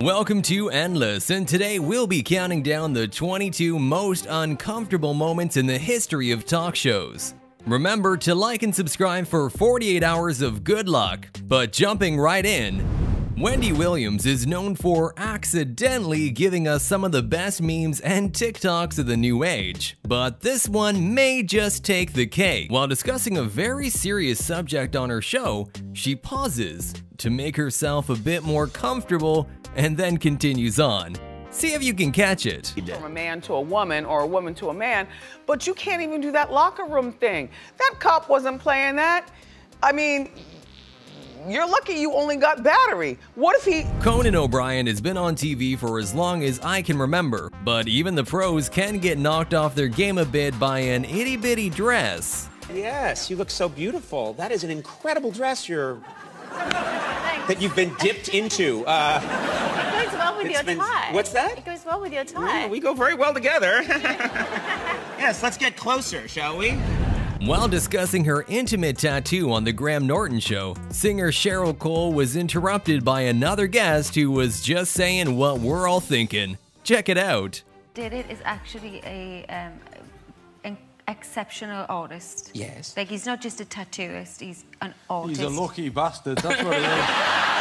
Welcome to Endless, and today we'll be counting down the 22 most uncomfortable moments in the history of talk shows. Remember to like and subscribe for 48 hours of good luck, but jumping right in, Wendy Williams is known for accidentally giving us some of the best memes and TikToks of the new age, but this one may just take the cake. While discussing a very serious subject on her show, she pauses to make herself a bit more comfortable and then continues on. See if you can catch it. From a man to a woman or a woman to a man, but you can't even do that locker room thing. That cop wasn't playing that. I mean, you're lucky you only got battery. What if he. Conan O'Brien has been on TV for as long as I can remember, but even the pros can get knocked off their game a bit by an itty bitty dress. Yes, you look so beautiful. That is an incredible dress you're. that you've been dipped into. Uh, It goes well with your been- tie. what's that? It goes well with your yeah, tie. we go very well together. yes, let's get closer, shall we? While discussing her intimate tattoo on The Graham Norton Show, singer Cheryl Cole was interrupted by another guest who was just saying what we're all thinking. Check it out. did it is actually a um, an exceptional artist. Yes. Like he's not just a tattooist; he's an artist. He's a lucky bastard, that's what he is.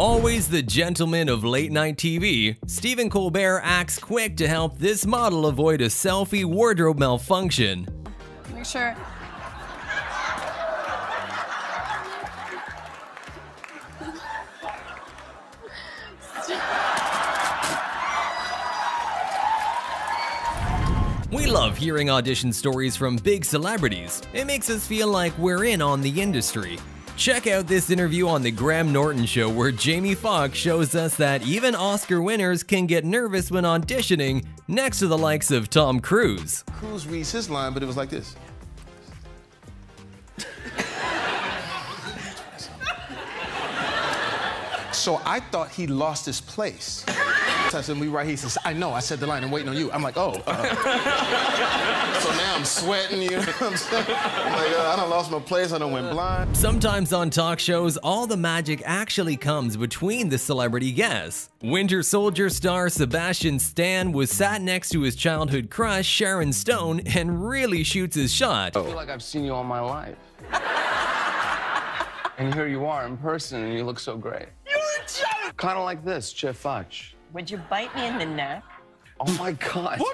Always the gentleman of late night TV, Stephen Colbert acts quick to help this model avoid a selfie wardrobe malfunction. Make sure. We love hearing audition stories from big celebrities. It makes us feel like we're in on the industry. Check out this interview on The Graham Norton Show where Jamie Foxx shows us that even Oscar winners can get nervous when auditioning next to the likes of Tom Cruise. Cruz reads his line, but it was like this. so I thought he lost his place. So I we right here. He says, I know, I said the line, I'm waiting on you. I'm like, oh. uh. so now I'm sweating, you know what I'm saying? I'm like, uh, I done lost my place, I done went blind. Sometimes on talk shows, all the magic actually comes between the celebrity guests. Winter Soldier star Sebastian Stan was sat next to his childhood crush Sharon Stone and really shoots his shot. I feel like I've seen you all my life. and here you are in person, and you look so great. You're a joke! Kind of like this, Jeff Fudge. Would you bite me in the neck? Oh my God.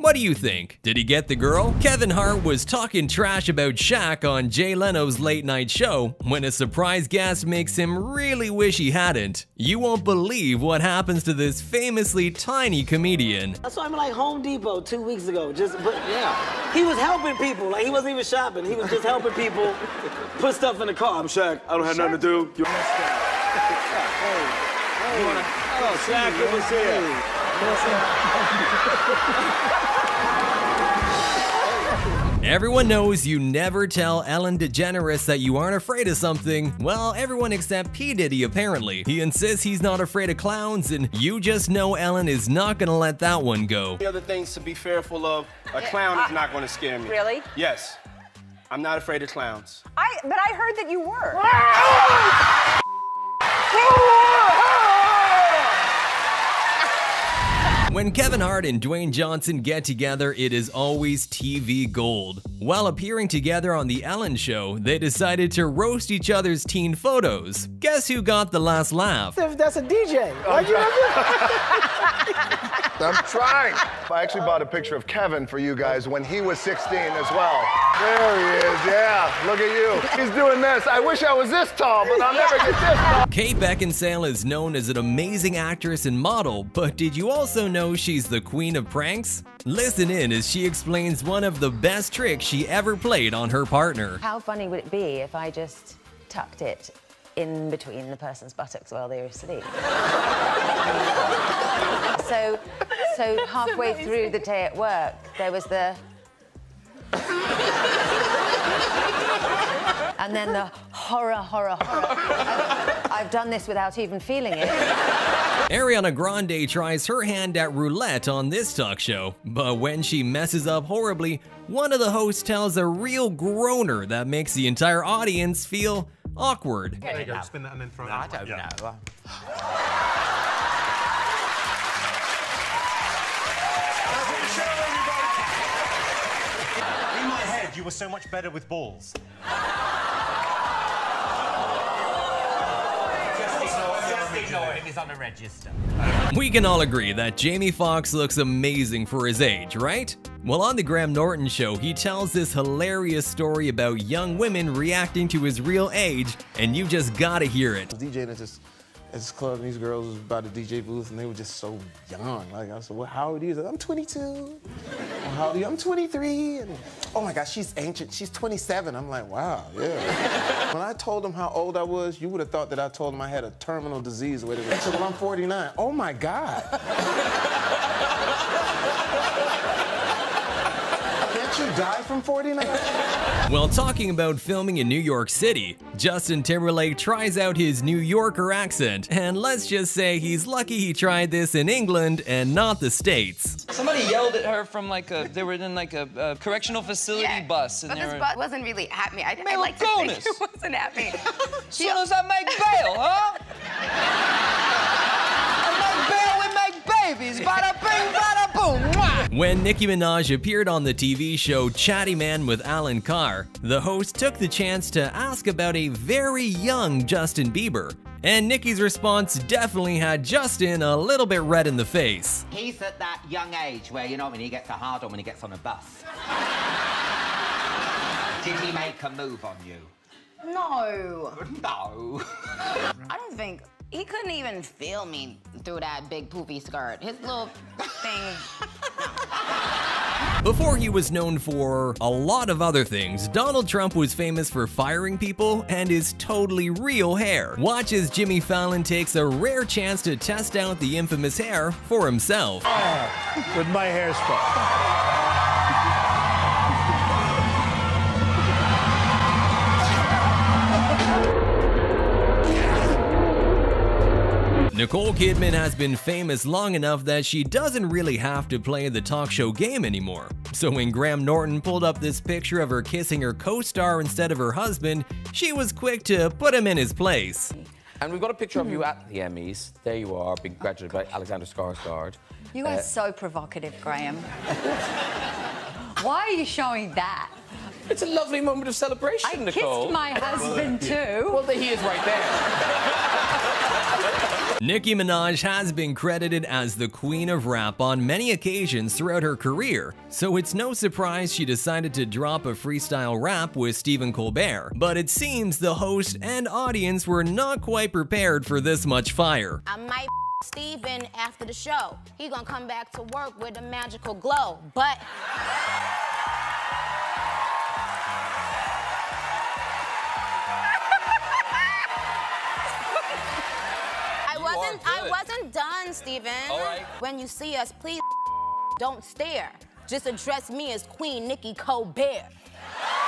What do you think? Did he get the girl? Kevin Hart was talking trash about Shaq on Jay Leno's late night show when a surprise guest makes him really wish he hadn't. You won't believe what happens to this famously tiny comedian. I saw him at like Home Depot two weeks ago. Just, but yeah, he was helping people. Like he wasn't even shopping. He was just helping people put stuff in the car. I'm Shaq. I don't have nothing to do. You Oh, Shaq, it was here. Everyone knows you never tell Ellen DeGeneres that you aren't afraid of something. Well, everyone except P. Diddy apparently. He insists he's not afraid of clowns, and you just know Ellen is not gonna let that one go. The other things to be fearful of, a clown is not going to scare me. Really? Yes. I'm not afraid of clowns. I, but I heard that you were. When Kevin Hart and Dwayne Johnson get together, it is always TV gold. While appearing together on The Ellen Show, they decided to roast each other's teen photos. Guess who got the last laugh? That's a DJ. Why'd you I'm trying. I actually bought a picture of Kevin for you guys when he was 16 as well. There he is, yeah. Look at you. He's doing this. I wish I was this tall, but I'll never get this tall. Kate Beckinsale is known as an amazing actress and model, but did you also know she's the queen of pranks? Listen in as she explains one of the best tricks she ever played on her partner. How funny would it be if I just tucked it in between the person's buttocks while they were asleep? so, so halfway through the day at work, there was the. and then the horror, horror, horror. I've, I've done this without even feeling it. Ariana Grande tries her hand at roulette on this talk show, but when she messes up horribly, one of the hosts tells a real groaner that makes the entire audience feel awkward. There you go, spin that and then throw it. I don't Yeah. know. Were so much better with balls. Just ignore, just ignore him. He's on a register. We can all agree that Jamie Foxx looks amazing for his age, right? Well, on the Graham Norton show, he tells this hilarious story about young women reacting to his real age, and you just gotta hear it. DJing at this, at this club, and these girls was by the DJ booth, and they were just so young. Like, I said, well, how old are you? I'm 22. "Well, how old are you? I'm 23. And, oh my gosh, she's ancient. She's 27. I'm like, wow, yeah. when I told them how old I was, you would have thought that I told them I had a terminal disease. Or whatever. Said, well, I'm 49. Oh my God. Can't you die from 49? While talking about filming in New York City, Justin Timberlake tries out his New Yorker accent, and let's just say he's lucky he tried this in England and not the States. Somebody yelled at her from like a, they were in like a, a correctional facility bus. And But they this were, bus wasn't really at me. I, I Mila like to think Kunis. it wasn't at me. Soon as I make bail, huh? I make bail, we make babies. Bada bing, bada boom. Mwah. When Nicki Minaj appeared on the TV show Chatty Man with Alan Carr, the host took the chance to ask about a very young Justin Bieber. And Nicki's response definitely had Justin a little bit red in the face. He's at that young age where, you know, when he gets a hard on when he gets on a bus. Did he make a move on you? No. No. I don't think he couldn't even feel me through that big poofy skirt. His little thing. Before he was known for a lot of other things, Donald Trump was famous for firing people and his totally real hair. Watch as Jimmy Fallon takes a rare chance to test out the infamous hair for himself. Ah, with my hairspray. Nicole Kidman has been famous long enough that she doesn't really have to play the talk show game anymore. So when Graham Norton pulled up this picture of her kissing her co-star instead of her husband, she was quick to put him in his place. And we've got a picture of you at the Emmys. There you are, being graduated by Alexander Skarsgård. You are Uh, so provocative, Graham. Why are you showing that? It's a lovely moment of celebration, I Nicole. kissed my husband too. Well, there he is right there. Nicki Minaj has been credited as the queen of rap on many occasions throughout her career, so it's no surprise she decided to drop a freestyle rap with Stephen Colbert. But it seems the host and audience were not quite prepared for this much fire. I might Stephen after the show. He gonna come back to work with a magical glow. But Stephen. All right. When you see us, please don't stare. Just address me as Queen Nicki Colbert.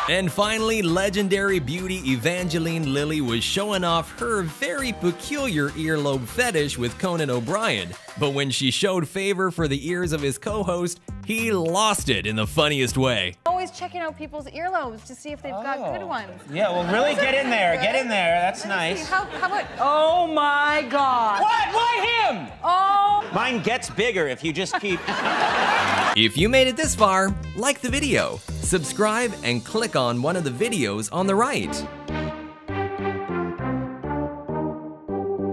And finally, legendary beauty Evangeline Lilly was showing off her very peculiar earlobe fetish with Conan O'Brien. But when she showed favor for the ears of his co host, he lost it in the funniest way. Always checking out people's earlobes to see if they've got good oh. ones. Yeah, well, really get in there. Get in there. That's nice. How, how about? Oh my God! What? Why him? Oh. Mine gets bigger if you just keep. If you made it this far, like the video, subscribe, and click on one of the videos on the right.